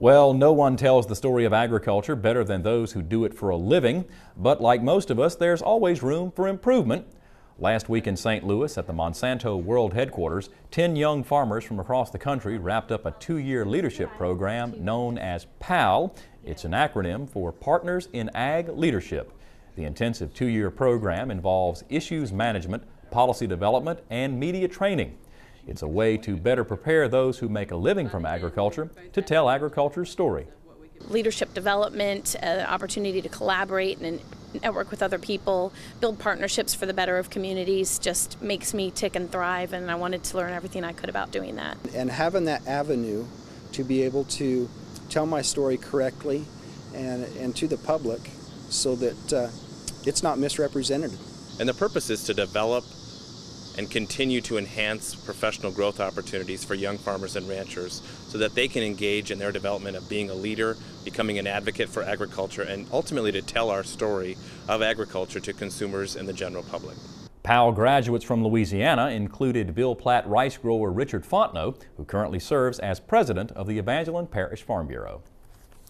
Well, no one tells the story of agriculture better than those who do it for a living, but like most of us, there's always room for improvement. Last week in St. Louis at the Monsanto World Headquarters, 10 young farmers from across the country wrapped up a two-year leadership program known as PAL. It's an acronym for Partners in Ag Leadership. The intensive two-year program involves issues management, policy development, and media training. It's a way to better prepare those who make a living from agriculture to tell agriculture's story. Leadership development, uh, opportunity to collaborate and network with other people, build partnerships for the better of communities just makes me tick and thrive and I wanted to learn everything I could about doing that. And having that avenue to be able to tell my story correctly and, and to the public so that uh, it's not misrepresented. And the purpose is to develop and continue to enhance professional growth opportunities for young farmers and ranchers so that they can engage in their development of being a leader, becoming an advocate for agriculture, and ultimately to tell our story of agriculture to consumers and the general public. PAL graduates from Louisiana included Ville Platte rice grower Richard Fontenot, who currently serves as president of the Evangeline Parish Farm Bureau.